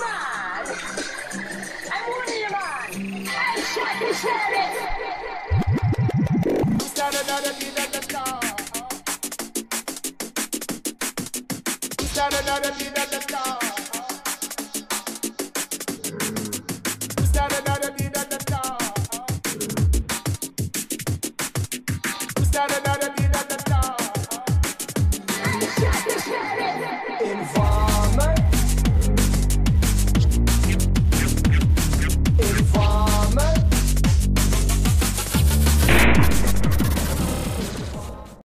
you're. I'm one of your man. I'm Shaggy Sheriff. We started out another, the. We at the. We at the at the the. I'm Involved.